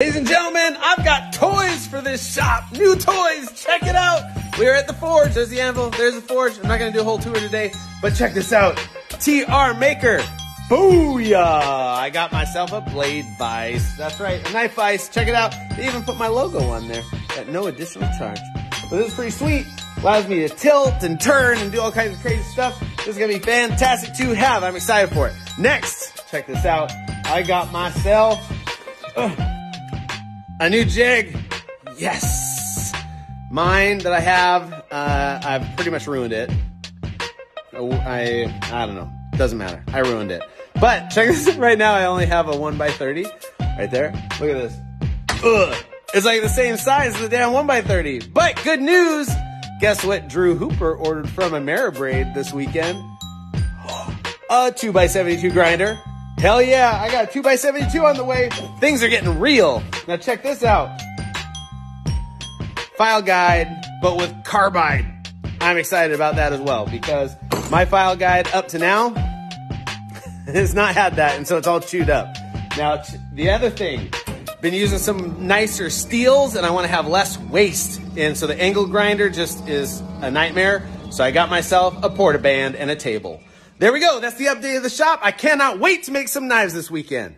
Ladies and gentlemen, I've got toys for this shop. New toys. Check it out. We are at the forge. There's the anvil. There's the forge. I'm not going to do a whole tour today, but check this out. TR Maker. Booyah! I got myself a blade vise. That's right, a knife vise. Check it out. They even put my logo on there at no additional charge. But this is pretty sweet. Allows me to tilt and turn and do all kinds of crazy stuff. This is going to be fantastic to have. I'm excited for it. Next, check this out. I got myself... Uh, a new jig. Yes. Mine that I have, uh, I've pretty much ruined it. Oh, I, I don't know. Doesn't matter. I ruined it. But check this out. Right now, I only have a 1x30 right there. Look at this. Ugh. It's like the same size as the damn 1x30. But good news. Guess what Drew Hooper ordered from Ameribrade this weekend? A 2x72 grinder. Hell yeah, I got a 2x72 on the way. Things are getting real. Now check this out. File guide, but with carbide. I'm excited about that as well because my file guide up to now has not had that, and so it's all chewed up. Now, the other thing, been using some nicer steels, and I want to have less waste. And so the angle grinder just is a nightmare. So I got myself a porta band and a table. There we go. That's the update of the shop. I cannot wait to make some knives this weekend.